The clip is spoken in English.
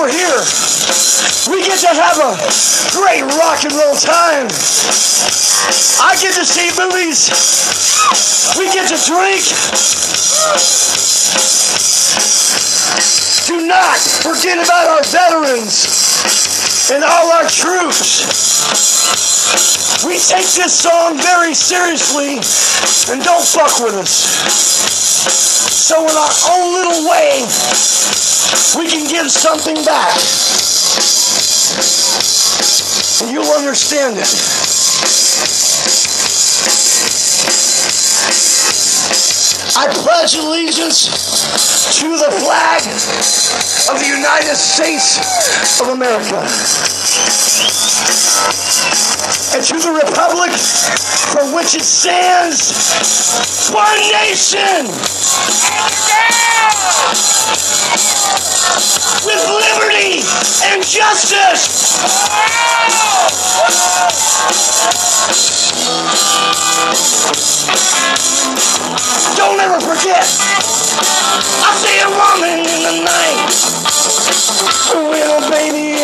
we're here, we get to have a great rock and roll time. I get to see movies. We get to drink. Do not forget about our veterans and all our troops. We take this song very seriously and don't fuck with us. So in our own little way, we can give something back. And you'll understand it. I pledge allegiance to the flag of the United States of America and to the republic for which it stands, one nation, with liberty and justice. Forget, I see a woman in the night. A baby